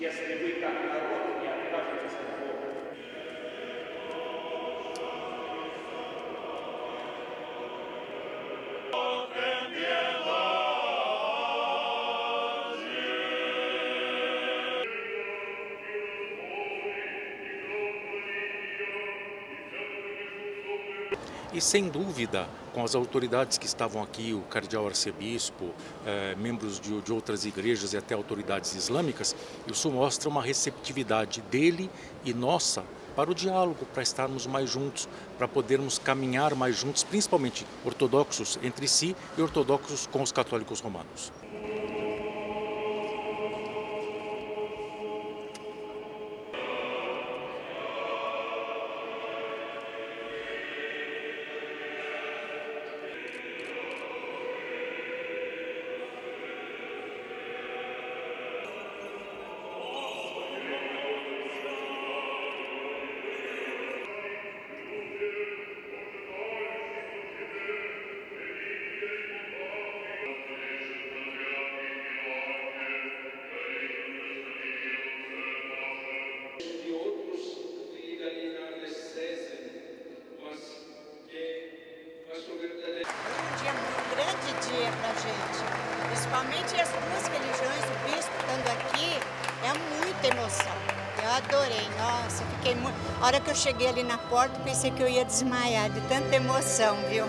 Если вы как народ не откажетесь E sem dúvida, com as autoridades que estavam aqui, o cardeal arcebispo, eh, membros de, de, outras igrejas e até autoridades islâmicas, isso mostra uma receptividade dele e nossa para o diálogo, para estarmos mais juntos, para podermos caminhar mais juntos, principalmente ortodoxos entre si e ortodoxos com os católicos romanos. Principalmente as duas religiões, o bispo estando aqui, é muita emoção. Eu adorei, nossa, fiquei muito. A hora que eu cheguei ali na porta, pensei que eu ia desmaiar de tanta emoção, viu?